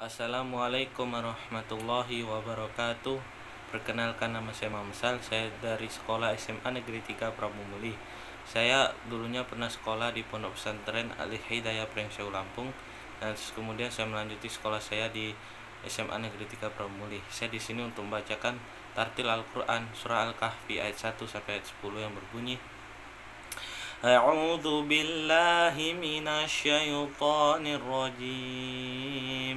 Assalamualaikum warahmatullahi wabarakatuh Perkenalkan nama saya Mamsal Saya dari sekolah SMA Negeri 3 Pramumuli Saya dulunya pernah sekolah di Pondok Pesantren Alih Hidayah Prengseu Lampung Dan kemudian saya melanjuti sekolah saya di SMA Negeri 3 Pramumuli Saya di sini untuk membacakan Tartil Al-Quran Surah Al-Kahfi ayat 1 sampai ayat 10 yang berbunyi أعوذ بالله من الشيطان الرجيم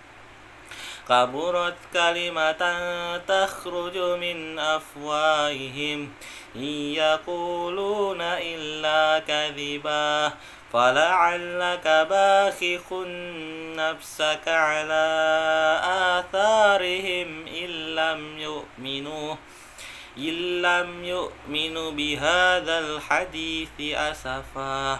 كبرت كلمة تخرج من أفواههم. إن يقولون إلا كذبا فلعلك باخخ نفسك على آثارهم إن لم يؤمنوا. إن لم يؤمنوا بهذا الحديث أسفا.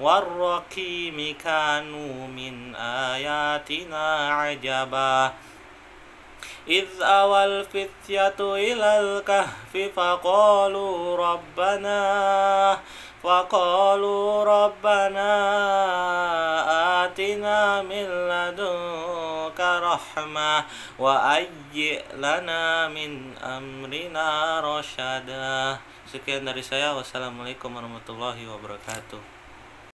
والرقيم كانوا من آياتنا عجبا إذ أوى الفتية إلى الكهف فقالوا ربنا فقالوا ربنا آتنا من لدنك رحمة وأيئ لنا من أمرنا رشدا Sekian dari saya. Wassalamualaikum warahmatullahi wabarakatuh.